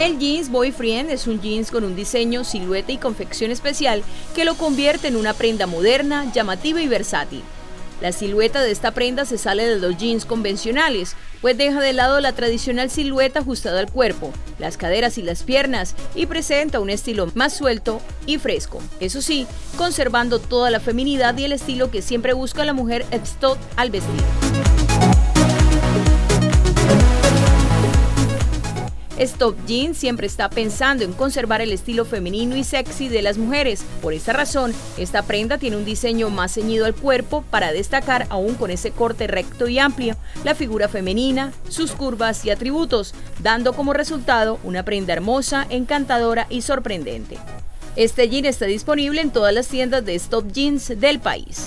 El jeans Boyfriend es un jeans con un diseño, silueta y confección especial que lo convierte en una prenda moderna, llamativa y versátil. La silueta de esta prenda se sale de los jeans convencionales, pues deja de lado la tradicional silueta ajustada al cuerpo, las caderas y las piernas y presenta un estilo más suelto y fresco. Eso sí, conservando toda la feminidad y el estilo que siempre busca la mujer Epstot al vestir. Stop Jeans siempre está pensando en conservar el estilo femenino y sexy de las mujeres. Por esta razón, esta prenda tiene un diseño más ceñido al cuerpo para destacar aún con ese corte recto y amplio la figura femenina, sus curvas y atributos, dando como resultado una prenda hermosa, encantadora y sorprendente. Este jean está disponible en todas las tiendas de Stop Jeans del país.